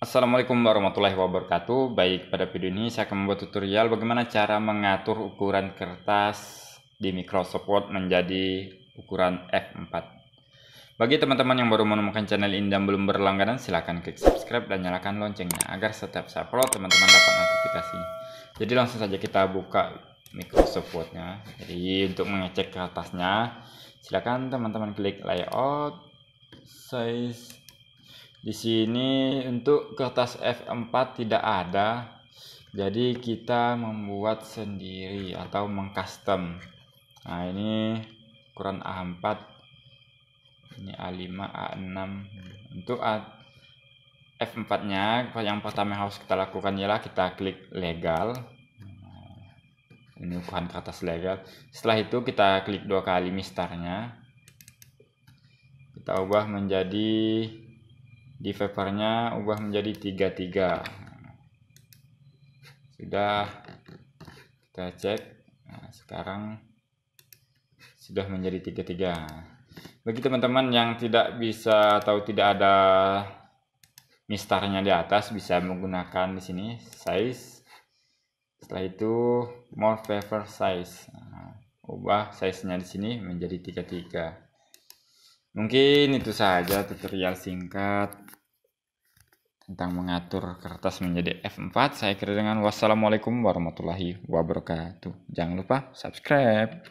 Assalamualaikum warahmatullahi wabarakatuh. Baik, pada video ini saya akan membuat tutorial bagaimana cara mengatur ukuran kertas di Microsoft Word menjadi ukuran F4 Bagi teman-teman yang baru menemukan channel ini dan belum berlangganan silahkan klik subscribe dan nyalakan loncengnya agar setiap saya upload teman-teman dapat notifikasi Jadi langsung saja kita buka Microsoft Word-nya. Jadi untuk mengecek kertasnya silakan teman-teman klik layout size di sini untuk kertas F4 tidak ada. Jadi kita membuat sendiri atau mengcustom. Nah, ini ukuran A4. Ini A5, A6. Untuk F4-nya yang pertama yang harus kita lakukan ialah kita klik legal. Ini ukuran kertas legal. Setelah itu kita klik dua kali mistarnya. Kita ubah menjadi di papernya ubah menjadi 33 sudah kita cek. Nah, sekarang sudah menjadi 33 bagi teman-teman yang tidak bisa atau tidak ada mistarnya di atas bisa menggunakan di sini size. Setelah itu more paper size. Nah, ubah size nya di sini menjadi 33 Mungkin itu saja tutorial singkat tentang mengatur kertas menjadi F4. Saya kira dengan wassalamualaikum warahmatullahi wabarakatuh. Jangan lupa subscribe.